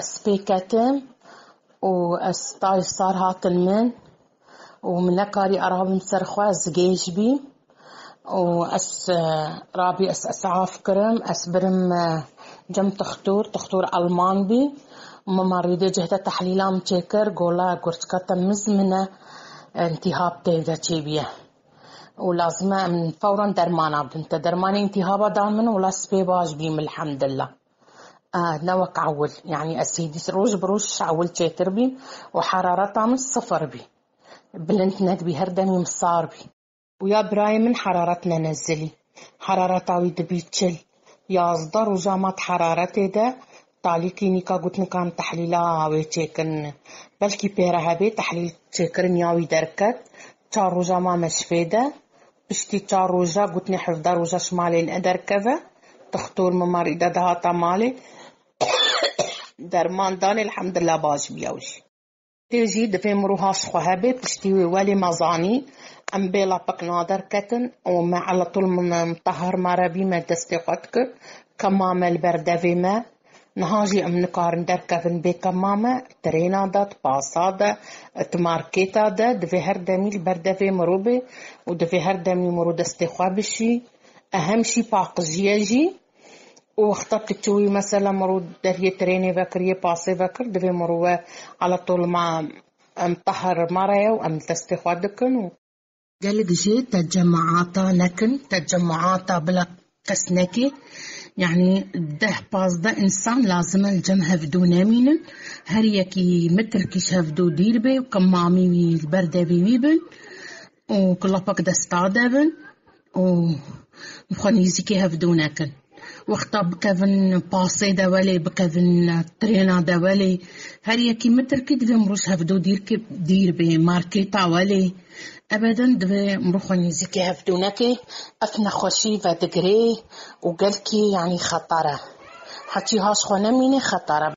سبيكتم وستاي صار هاتن من ومن كاري أراب مسرخوا زجيج بي وأس رابي أس أسعاف كرم أس برم جم تختور تختور ألمان بي. وما ريدي جهة تحليلام تشكر قولا قرتكتا مزمنة انتهاب تيدا تشيبيه ولازمه من فورا درمانه بنت. درماني التهابه دائما ولا سبي باش بيم الحمد لله نوك عول. يعني أسيدي روج بروش عول تشيتر بي وحرارتها من صفر بي. بلنتنت بي هردمي مصار بي. ويا براي من حرارتنا نزلي حرارتها ويد بيتشل يا أصدر وجامات حرارتي ده تالي كلينيكا قلت كان تحليلا ويتشيكن بلكي بيرا هبي تحليل تشيكرن ياوي دركت. روزا ما مشفيدة بشتي چار روزا قلتني حفظة روزا شمالي دركبة تختور ممار إذا دهاتا مالي درمان داني الحمد لله باش بيوش تيجي دفي مروهاش خهبي بشتي ولي مزاني ام بيلا بك نادر كتن وما على طول من مطهر مربي ما دستي قدك كمامة البردة ما نهاجي ام نقارن در كفن بي كمامة ترينا دات باسا دا تماركيتا دا دفي هر دمي البردة مروبي ودفي هر دمي دستي خوابشي أهم شي باقجية واخترت تشوي مثلا مرو دفي تريني بكر يباسي بكر دفي مرو على طول مع مطهر مريا وأم تستخوى دكن قال جي تجمعاتا نكن تجمعاتا بلا كسنكي يعني ده باز ده إنسان لازم الجم هفدو نامين. هر يكي متر كيش هفدو دير بي وكمامي البردة بي. بيبن وكل باك دستا بن و مخانيزي كي هفدو ناكن وقتا بكفن باسي دولي بكفن ترينا دولي هر يكي متر كي دفي مروش هفدو دير كي دير بي ماركيتا ولي ابدا دبي مروخوني زيكي هفدونكي أفنا خوشي ودقري وقالكي يعني خطرة حتي هاش خونا ميني خطرة